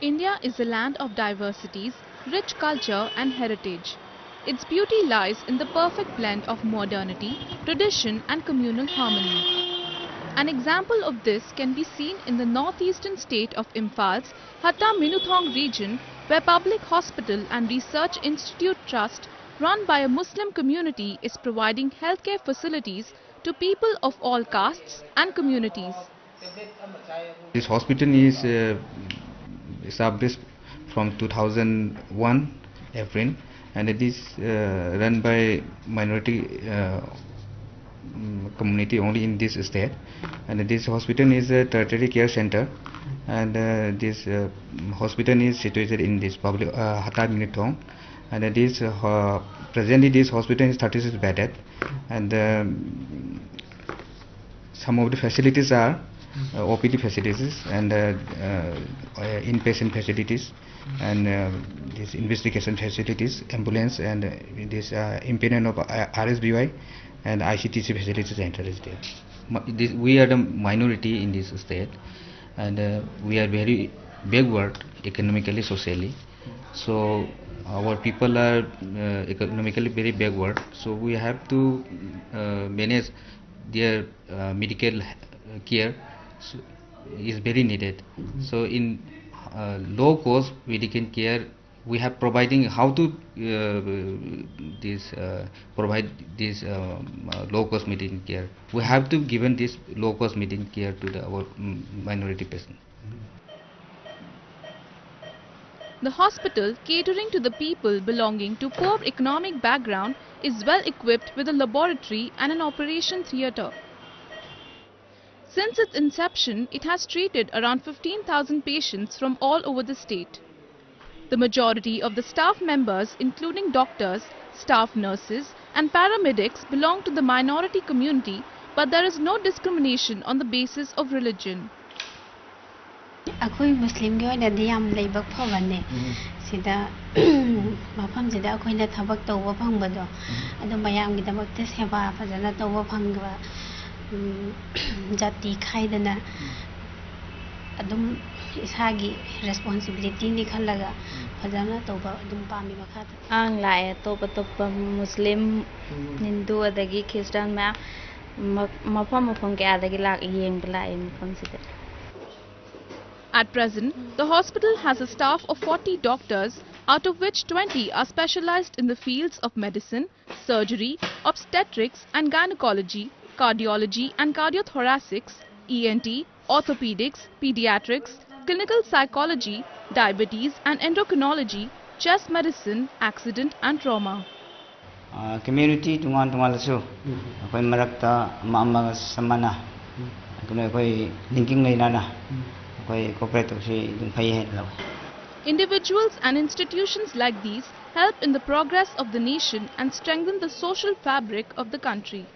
India is a land of diversities, rich culture and heritage. Its beauty lies in the perfect blend of modernity, tradition and communal harmony. An example of this can be seen in the northeastern state of Imphal's Hatta Minuthong region where Public Hospital and Research Institute Trust run by a Muslim community is providing healthcare facilities to people of all castes and communities. This hospital is uh, established from 2001 April and it is uh, run by minority uh, mm, community only in this state. And this hospital is a tertiary care center and uh, this uh, hospital is situated in this public uh, Minuthong and this presently this hospital is 36 bedded and um, some of the facilities are OPD facilities and uh, uh, uh, inpatient facilities and uh, this investigation facilities, ambulance and uh, this uh, impediment of uh, RSBY and ICTC facilities center is there. This, we are the minority in this state and uh, we are very backward economically, socially. So our people are uh, economically very backward. So we have to uh, manage their uh, medical uh, care so is very needed. So in uh, low cost medical care we have providing how to uh, this uh, provide this um, uh, low cost medical care. We have to given this low cost medical care to the our mm, minority patient. The hospital catering to the people belonging to poor economic background is well equipped with a laboratory and an operation theatre. Since its inception, it has treated around 15,000 patients from all over the state. The majority of the staff members including doctors, staff nurses and paramedics belong to the minority community but there is no discrimination on the basis of religion. ꯑꯩꯈꯣꯏ ꯃꯨꯁꯂꯤꯝꯒꯤ ꯑꯣꯏꯅꯗꯤ ꯌꯥꯝ ꯂꯥꯏꯕꯛ ꯐꯕꯅꯦ ꯁꯤꯗ ꯃꯐꯝꯁꯤꯗ ꯑꯩꯈꯣꯏꯅ ꯊꯕꯛ ꯇꯧꯕ ꯐꯪꯕꯗꯣ ꯑꯗꯨ ꯃꯌꯥꯝꯒꯤꯗꯃꯛꯇ ꯁꯦꯕꯥ ꯐꯖꯅ ꯇꯧꯕ ꯐꯪꯕ ꯎꯝ, ꯖꯥꯇꯤ ꯈꯥꯏꯗꯅ ꯑꯗꯨꯝ ꯏꯁꯥꯒꯤ ꯔꯦꯁꯄꯣꯟꯁꯤꯕꯤꯂꯤꯇꯤꯅꯤ ꯈꯜꯂꯒ ꯐꯖꯅ ꯇꯧꯕ ꯑꯗꯨꯝ ꯄꯥꯝꯃꯤ ꯃꯈꯥꯗ ꯑꯪ ꯂꯥꯛꯑꯦ ꯑꯇꯣꯞ ꯑꯇꯣꯞꯄ ꯃꯨꯁꯂꯤꯝ ꯍꯤꯟꯗꯨ ꯑꯗꯒꯤ ꯈ꯭ꯔꯤꯁꯇꯥꯟ ꯃꯌꯥꯝ ꯃ- ꯃꯐꯝ ꯃꯐꯝ ꯀꯌꯥꯗꯒꯤ ꯂꯥꯛ ꯌꯦꯡꯕ ꯂꯥꯛꯑꯦ ꯃꯐꯝꯁꯤꯗ At present, the hospital has a staff of 40 doctors, out of which 20 are specialized in the fields of medicine, surgery, obstetrics and gynecology, cardiology and cardiothoracics, ENT, orthopedics, pediatrics, clinical psychology, diabetes and endocrinology, chest medicine, accident and trauma. Uh, community tungan tungalasu. Akoi marakta maamma samana. Akoi akoi linking ngainana. Akoi cooperative si dungkaye lawa. Individuals and institutions like these help in the progress of the nation and strengthen the social fabric of the country.